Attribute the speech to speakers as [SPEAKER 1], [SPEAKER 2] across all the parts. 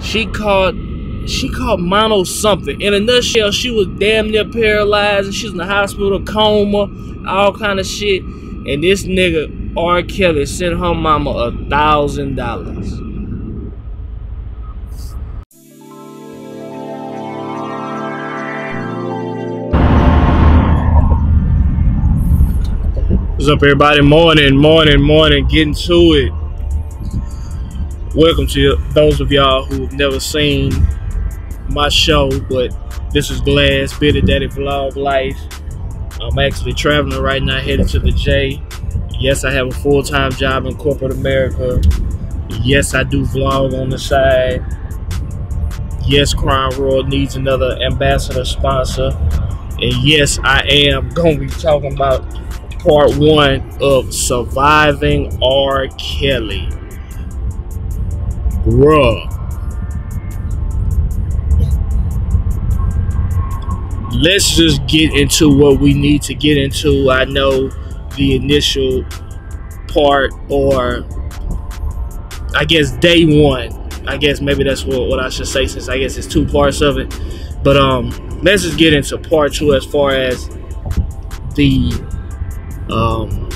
[SPEAKER 1] She caught she caught mono something. In a nutshell, she was damn near paralyzed and she's in the hospital, coma, all kind of shit. And this nigga R. Kelly sent her mama a thousand dollars. What's up, everybody? Morning, morning, morning. Getting to it. Welcome to those of y'all who've never seen my show, but this is Glass Bearded Daddy Vlog Life. I'm actually traveling right now, headed to the J. Yes, I have a full time job in corporate America. Yes, I do vlog on the side. Yes, Crown Royal needs another ambassador sponsor. And yes, I am going to be talking about part one of Surviving R. Kelly. Bruh. Let's just get into what we need to get into. I know the initial part, or I guess day one. I guess maybe that's what, what I should say since I guess it's two parts of it. But um let's just get into part two as far as the um,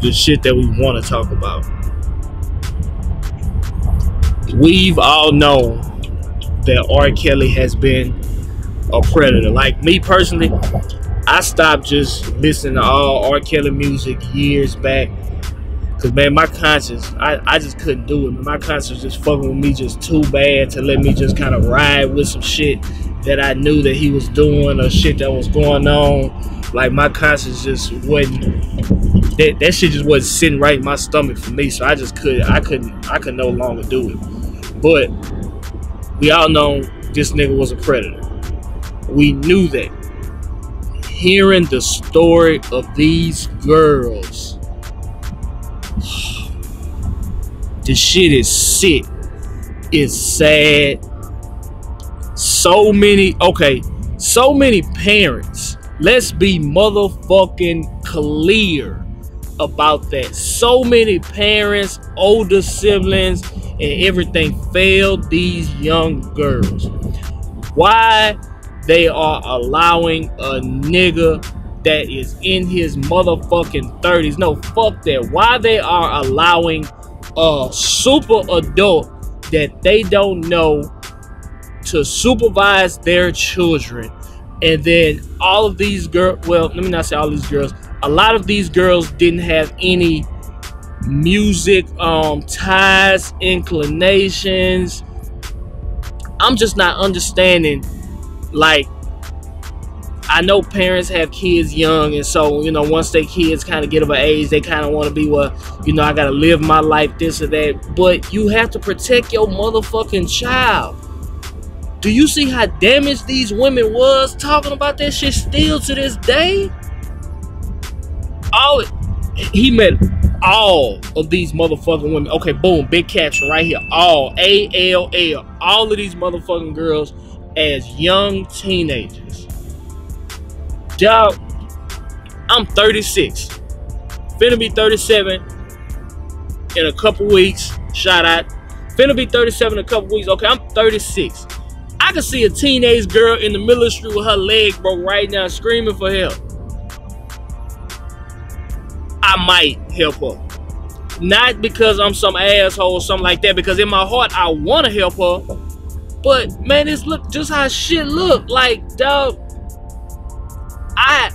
[SPEAKER 1] the shit that we want to talk about. We've all known that R. Kelly has been a predator. Like me personally, I stopped just listening to all R. Kelly music years back. Cause man, my conscience, I, I just couldn't do it. My conscience just fucking with me just too bad to let me just kind of ride with some shit that I knew that he was doing or shit that was going on like my conscience just wasn't that, that shit just wasn't sitting right in my stomach for me. So I just couldn't—I couldn't I could no longer do it. But we all know this nigga was a predator. We knew that. Hearing the story of these girls, the shit is sick. It's sad. So many, okay, so many parents Let's be motherfucking clear about that. So many parents, older siblings, and everything failed these young girls. Why they are allowing a nigga that is in his motherfucking 30s. No, fuck that. Why they are allowing a super adult that they don't know to supervise their children and then all of these girls well let me not say all these girls a lot of these girls didn't have any music um ties inclinations i'm just not understanding like I know parents have kids young, and so you know once their kids kind of get of an age, they kind of want to be well, you know, I gotta live my life this or that. But you have to protect your motherfucking child. Do you see how damaged these women was talking about that shit still to this day? All it, he met all of these motherfucking women. Okay, boom, big caption right here. All A L L. All of these motherfucking girls as young teenagers. Y'all, I'm 36. Finna be 37 in a couple weeks. Shout out. Finna be 37 in a couple weeks. Okay, I'm 36. I can see a teenage girl in the middle of the street with her leg broke right now screaming for help. I might help her. Not because I'm some asshole or something like that, because in my heart I want to help her. But man, it's look just how shit look. Like, dog, I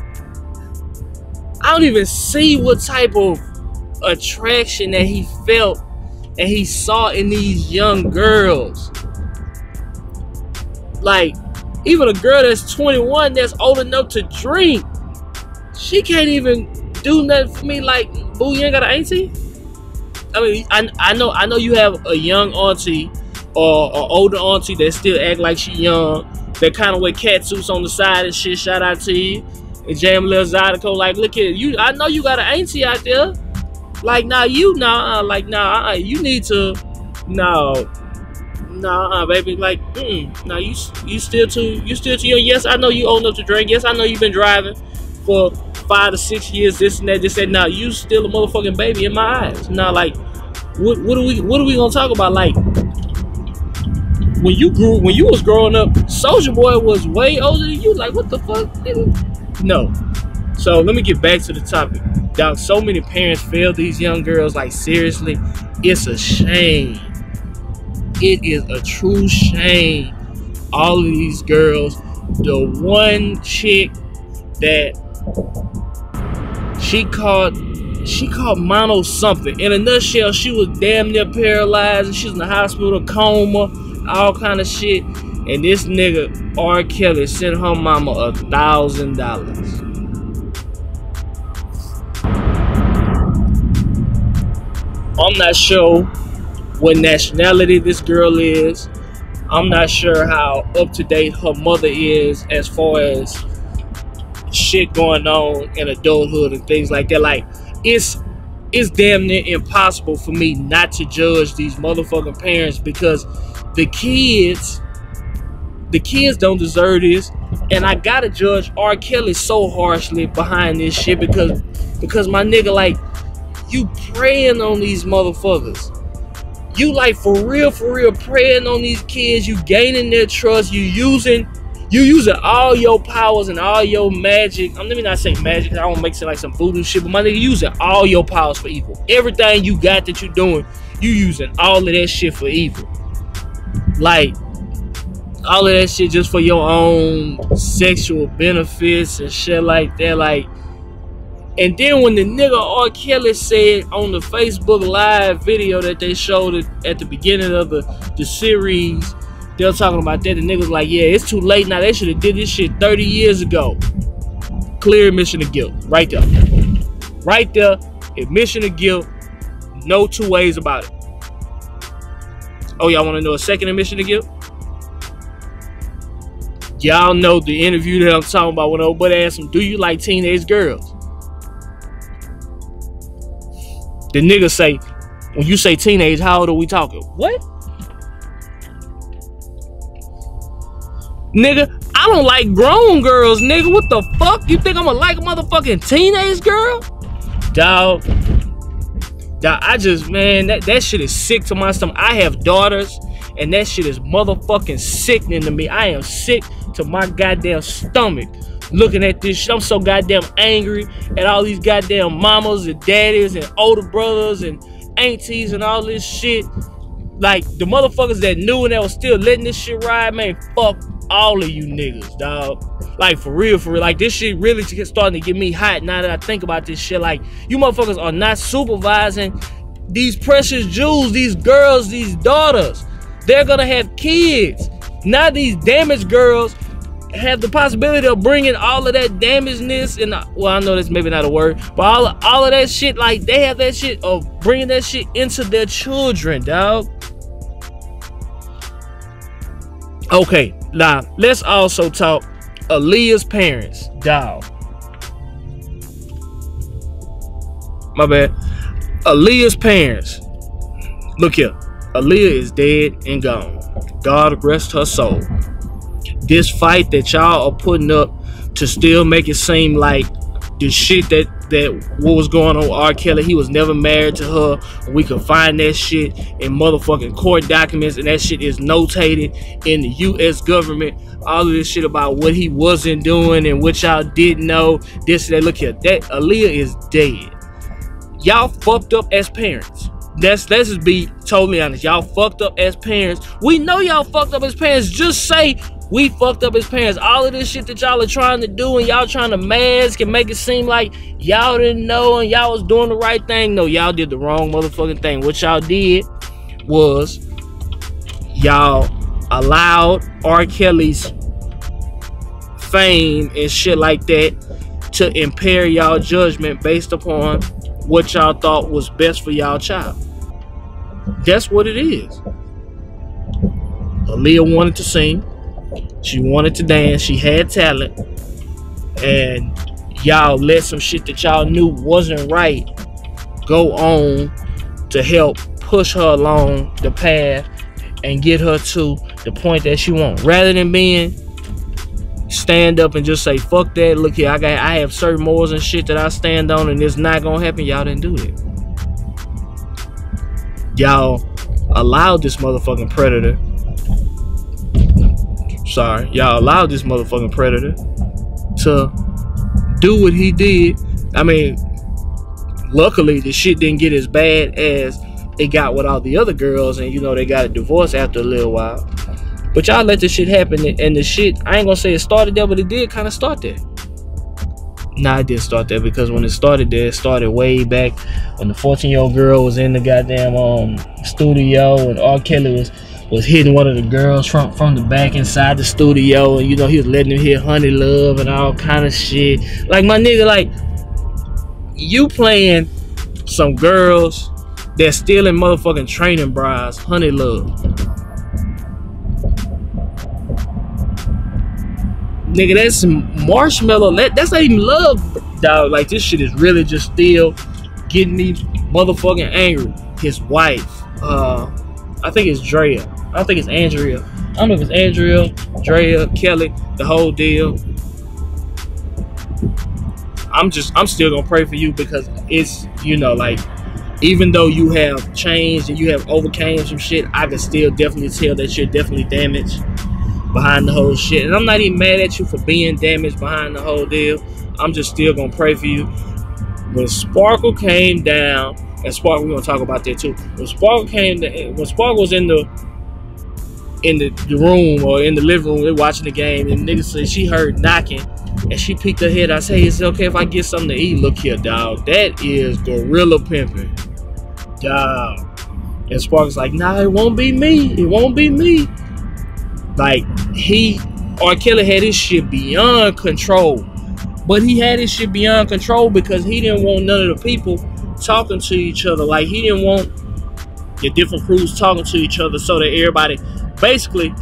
[SPEAKER 1] I don't even see what type of attraction that he felt and he saw in these young girls. Like, even a girl that's 21 that's old enough to drink, she can't even do nothing for me. Like, boo, you ain't got an auntie? I mean, I, I know I know you have a young auntie or an older auntie that still act like she young. That kind of wear cat suits on the side and shit. Shout out to you. And Jam Lil Zydeco, like, look at you. I know you got an auntie out there. Like, nah, you nah, uh, like, nah, uh, you need to, no, nah, uh, baby. Like, mm, nah, you you still too you still too young. Yes, I know you old enough to drink. Yes, I know you've been driving for five to six years. This and that. Just said, now you still a motherfucking baby in my eyes. Now, like, what what are we what are we gonna talk about? Like, when you grew when you was growing up, Soldier Boy was way older than you. Like what the fuck? No. So let me get back to the topic. Dog, so many parents fail these young girls. Like seriously, it's a shame. It is a true shame. All of these girls, the one chick that she called she called mono something. In a nutshell, she was damn near paralyzed and she's in the hospital, coma, all kind of shit. And this nigga, R. Kelly, sent her mama a thousand dollars. I'm not sure what nationality this girl is. I'm not sure how up to date her mother is as far as shit going on in adulthood and things like that. Like it's it's damn near impossible for me not to judge these motherfucking parents because the kids the kids don't deserve this and I gotta judge R. Kelly so harshly behind this shit because because my nigga like you preying on these motherfuckers. You like for real, for real preying on these kids. You gaining their trust. You using, you using all your powers and all your magic. I'm let me not say magic. I don't make it like some voodoo shit, but my nigga using all your powers for evil. Everything you got that you're doing, you using all of that shit for evil. Like all of that shit just for your own sexual benefits and shit like that. Like and then when the nigga R. Kelly said on the Facebook Live video that they showed at the beginning of the, the series, they were talking about that. The niggas like, yeah, it's too late now. They should have did this shit 30 years ago. Clear admission of guilt. Right there. Right there. Admission of guilt. No two ways about it. Oh, y'all want to know a second admission of guilt? Y'all know the interview that I'm talking about when old buddy asked him, do you like teenage girls? The niggas say, when you say teenage, how old are we talking? What? Nigga, I don't like grown girls, nigga. What the fuck? You think I'm gonna like a motherfucking teenage girl? Dog. Dog, I just, man, that, that shit is sick to my stomach. I have daughters, and that shit is motherfucking sickening to me. I am sick to my goddamn stomach looking at this shit. I'm so goddamn angry at all these goddamn mamas and daddies and older brothers and aunties and all this shit. Like the motherfuckers that knew and that was still letting this shit ride, man, fuck all of you niggas, dog. Like for real, for real. Like this shit really starting to get me hot now that I think about this shit. Like you motherfuckers are not supervising these precious jewels, these girls, these daughters. They're gonna have kids. Now these damaged girls have the possibility of bringing all of that damagedness and well, I know that's maybe not a word, but all all of that shit, like they have that shit of bringing that shit into their children, dog. Okay, now let's also talk Aaliyah's parents, dog. My bad. Aaliyah's parents. Look here. Aaliyah is dead and gone. God rest her soul this fight that y'all are putting up to still make it seem like the shit that that what was going on with R. Kelly, he was never married to her. We could find that shit in motherfucking court documents, and that shit is notated in the U.S. government. All of this shit about what he wasn't doing and what y'all didn't know. This and that. Look here, that Aaliyah is dead. Y'all fucked up as parents. Let's let's just be totally honest. Y'all fucked up as parents. We know y'all fucked up as parents. Just say we fucked up as parents. All of this shit that y'all are trying to do and y'all trying to mask and make it seem like y'all didn't know and y'all was doing the right thing. No, y'all did the wrong motherfucking thing. What y'all did was y'all allowed R. Kelly's fame and shit like that to impair y'all judgment based upon what y'all thought was best for y'all child. That's what it is. Aaliyah wanted to sing. She wanted to dance. She had talent. And y'all let some shit that y'all knew wasn't right go on to help push her along the path and get her to the point that she wants. Rather than being stand up and just say, fuck that, look here, I got I have certain morals and shit that I stand on and it's not gonna happen. Y'all didn't do it. Y'all allowed this motherfucking predator sorry, y'all allowed this motherfucking predator to do what he did. I mean, luckily the shit didn't get as bad as it got with all the other girls, and you know they got a divorce after a little while. But y'all let this shit happen, and the shit I ain't gonna say it started there, but it did kind of start there. Nah, it didn't start there because when it started there, it started way back when the 14 year old girl was in the goddamn um studio and R. Kelly was was hitting one of the girls from from the back inside the studio, and you know he was letting him hear "Honey Love" and all kind of shit. Like my nigga, like you playing some girls that's still in motherfucking training bras, "Honey Love." Nigga, that's some marshmallow. That, that's not even love, dog. Like this shit is really just still getting me motherfucking angry. His wife, uh, I think it's Drea. I don't think it's Andrea. I don't know if it's Andrea, Drea, Kelly, the whole deal. I'm just I'm still gonna pray for you because it's you know like even though you have changed and you have overcame some shit, I can still definitely tell that you're definitely damaged behind the whole shit. And I'm not even mad at you for being damaged behind the whole deal. I'm just still gonna pray for you. When Sparkle came down, and Sparkle, we're gonna talk about that too. When Sparkle came, down, when Sparkle was in the in the, the room or in the living room, they're watching the game, and nigga said she heard knocking, and she peeked her head. I say, "Is it okay if I get something to eat?" Look here, dog. That is gorilla pimping, dog. And Sparkle's like, "Nah, it won't be me. It won't be me." Like he, R. Kelly had his shit beyond control, but he had his shit beyond control because he didn't want none of the people talking to each other. Like he didn't want the different crews talking to each other so that everybody basically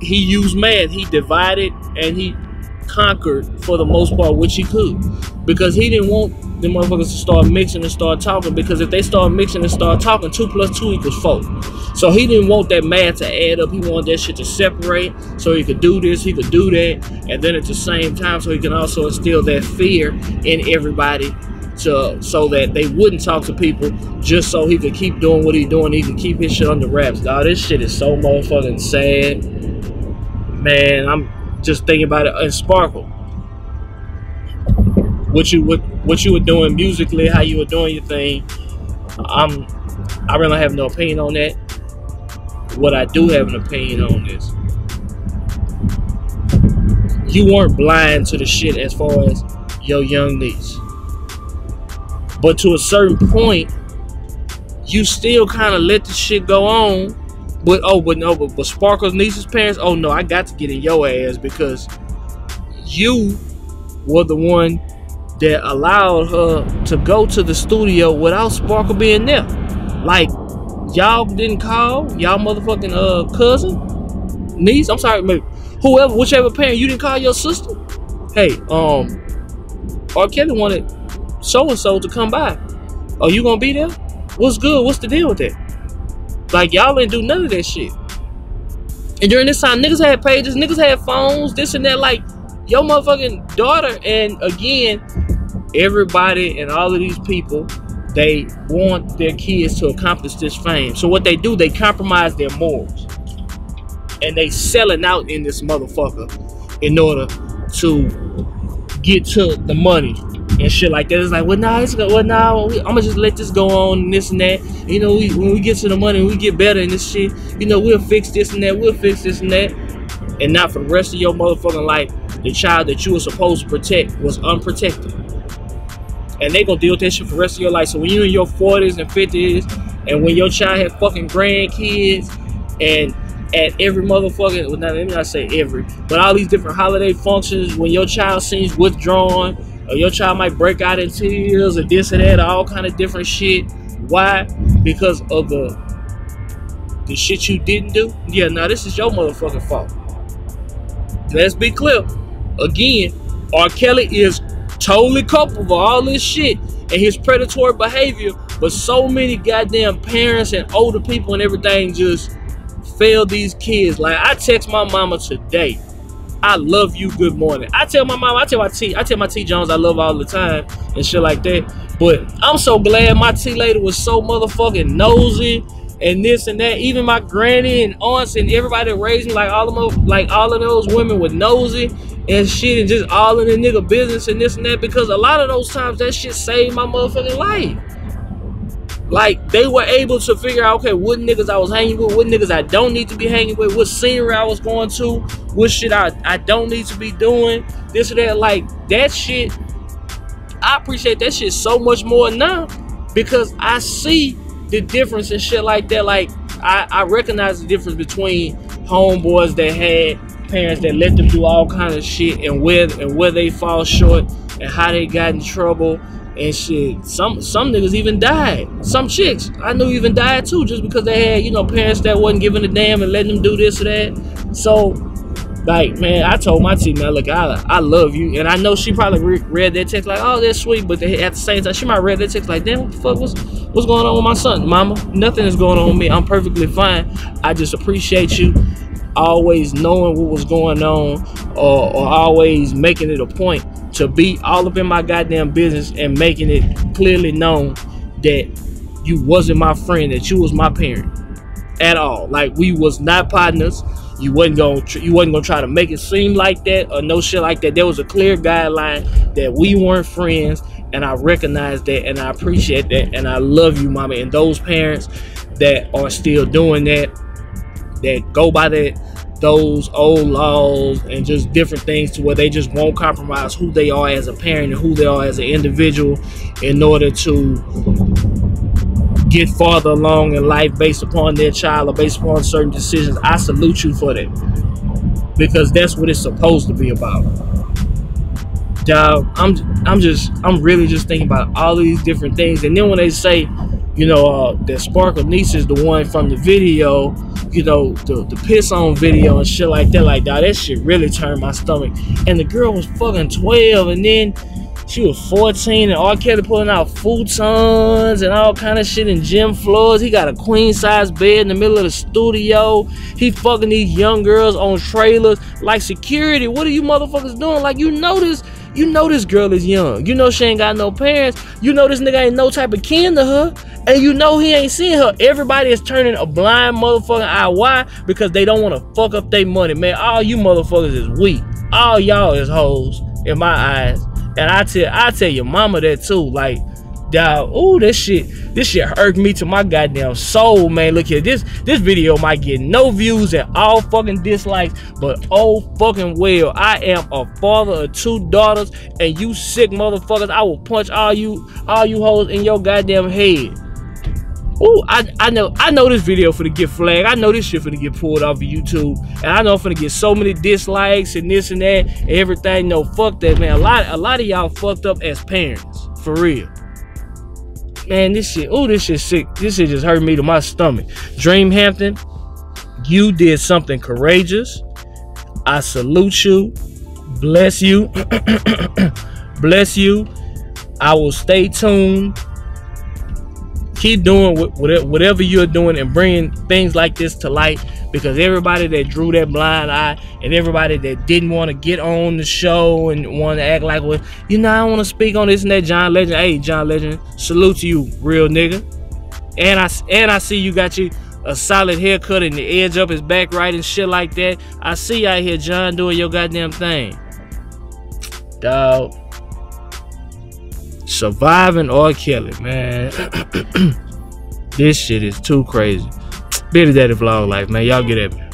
[SPEAKER 1] he used math. He divided and he conquered for the most part, which he could. Because he didn't want the motherfuckers to start mixing and start talking. Because if they start mixing and start talking, two plus two equals four. So he didn't want that math to add up. He wanted that shit to separate so he could do this, he could do that, and then at the same time, so he can also instill that fear in everybody to so that they wouldn't talk to people just so he could keep doing what he's doing. He could keep his shit under wraps. Dog, this shit is so motherfucking sad. Man, I'm just thinking about it and Sparkle. What you what what you were doing musically, how you were doing your thing. I'm I really have no opinion on that. What I do have an opinion on is you weren't blind to the shit as far as your young niece. But to a certain point, you still kind of let the shit go on. But oh, but no, but, but Sparkle's niece's parents, oh no, I got to get in your ass because you were the one that allowed her to go to the studio without Sparkle being there. Like, y'all didn't call y'all motherfucking uh cousin, niece. I'm sorry, maybe whoever, whichever parent, you didn't call your sister. Hey, um, R. Kelly wanted so and so to come by. Are you gonna be there? What's good? What's the deal with that? Like y'all didn't do none of that shit. And during this time, niggas had pages, niggas had phones, this and that. Like your motherfucking daughter, and again, everybody and all of these people, they want their kids to accomplish this fame. So what they do, they compromise their morals, and they selling out in this motherfucker in order to get to the money and shit like that. It's like, well, nah, it's well, nah, I'm gonna just let this go on and this and that. You know, we, when we get to the money, we get better in this shit. You know, we'll fix this and that. We'll fix this and that. And not for the rest of your motherfucking life, the child that you were supposed to protect was unprotected. And they gonna deal with that shit for the rest of your life. So when you in your 40s and 50s, and when your child has fucking grandkids, and at every motherfucking, well, not, let me not say every, but all these different holiday functions, when your child seems withdrawn, or your child might break out in tears or this and that, all kind of different shit. Why? Because of the the shit you didn't do. Yeah, now this is your motherfucking fault. Let's be clear. Again, R. Kelly is totally culpable for all this shit and his predatory behavior, but so many goddamn parents and older people and everything just fail these kids. Like I text my mama today I love you, good morning. I tell my mom, I tell my T, I tell my T Jones I love all the time and shit like that. But I'm so glad my T lady was so motherfucking nosy and this and that. Even my granny and aunts and everybody that raised me, like all of them, like all of those women were nosy and shit and just all in the nigga business and this and that because a lot of those times that shit saved my motherfucking life. Like they were able to figure out, okay, what niggas I was hanging with, what niggas I don't need to be hanging with, what scenery I was going to, what shit I, I don't need to be doing, this or that. Like that shit, I appreciate that shit so much more now because I see the difference and shit like that. Like I, I recognize the difference between homeboys that had parents that let them do all kind of shit and where and where they fall short and how they got in trouble and shit. Some some niggas even died. Some chicks I knew even died too, just because they had you know parents that wasn't giving a damn and letting them do this or that. So, like man, I told my team, man, look, I I love you, and I know she probably re- read that text like, oh, that's sweet, but they, at the same time, she might read that text like, damn, what the fuck was what's going on with my son, mama? Nothing is going on with me. I'm perfectly fine. I just appreciate you always knowing what was going on or, or always making it a point to be all up in my goddamn business and making it clearly known that you wasn't my friend, that you was my parent at all. Like we was not partners. You wasn't gonna you wasn't gonna try to make it seem like that or no shit like that. There was a clear guideline that we weren't friends, and I recognize that and I appreciate that and I love you, mama. And those parents that are still doing that, that go by that those old laws and just different things to where they just won't compromise who they are as a parent and who they are as an individual in order to get farther along in life based upon their child or based upon certain decisions. I salute you for that because that's what it's supposed to be about. Dog, I'm I'm just I'm really just thinking about all these different things, and then when they say, you know, uh, that Sparkle niece is the one from the video you know, the, the piss on video and shit like that. Like, dog, that shit really turned my stomach. And the girl was fucking 12, and then she was 14, and R. Kelly pulling out futons and all kind of shit in gym floors. He got a queen size bed in the middle of the studio. He fucking these young girls on trailers. Like, security, what are you motherfuckers doing? Like, you know this. You know this girl is young. You know she ain't got no parents. You know this nigga ain't no type of kin to her. And you know he ain't seeing her. Everybody is turning a blind motherfucking eye. Why? Because they don't want to fuck up their money. Man, all you motherfuckers is weak. All y'all is hoes in my eyes. And I tell I tell your mama that too. Like, dog, ooh, this shit, this shit hurt me to my goddamn soul, man. Look here, this this video might get no views and all fucking dislikes, but oh fucking well, I am a father of two daughters, and you sick motherfuckers, I will punch all you all you hoes in your goddamn head. Ooh, I, I know I know this video for to get flagged. I know this shit for to get pulled off of YouTube. And I know I'm finna get so many dislikes and this and that and everything. No, fuck that, man. A lot a lot of y'all fucked up as parents. For real. Man, this shit, oh, this shit sick. This shit just hurt me to my stomach. Dream Hampton, you did something courageous. I salute you. Bless you. Bless you. I will stay tuned keep doing whatever you're doing and bringing things like this to light because everybody that drew that blind eye and everybody that didn't want to get on the show and want to act like well you know I want to speak on this and that John Legend hey John Legend salute to you real nigga. And I and I see you got you a solid haircut and the edge up his back right and shit like that. I see you out here John doing your goddamn thing. Dog surviving R. Kelly, man. this shit is too crazy. Bearded Daddy Vlog Life, man. Y'all get at me.